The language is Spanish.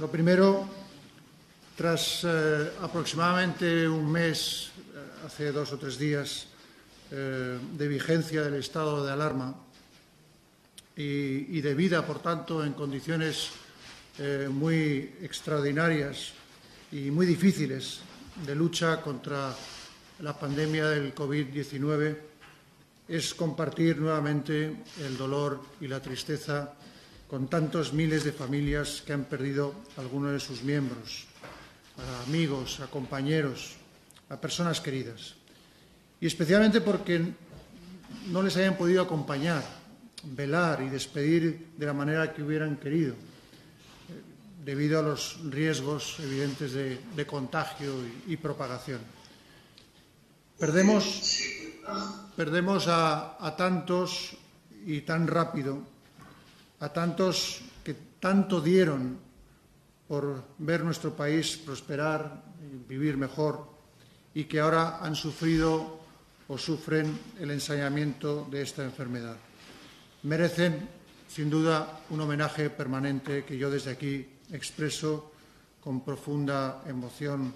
Lo primero, tras eh, aproximadamente un mes, eh, hace dos o tres días, eh, de vigencia del estado de alarma y, y de vida, por tanto, en condiciones muy extraordinarias y muy difíciles de lucha contra la pandemia del COVID-19, es compartir nuevamente el dolor y la tristeza con tantos miles de familias que han perdido a alguno de sus miembros, a amigos, a compañeros, a personas queridas. Y especialmente porque no les hayan podido acompañar, velar y despedir de la manera que hubieran querido, debido a los riesgos evidentes de, contagio y, propagación. Perdemos, perdemos a tantos y tan rápido a tantos que tanto dieron por ver nuestro país prosperar vivir mejor y que ahora han sufrido o sufren el ensañamiento de esta enfermedad. Merecen, sin duda, un homenaje permanente que yo desde aquí expreso con profunda emoción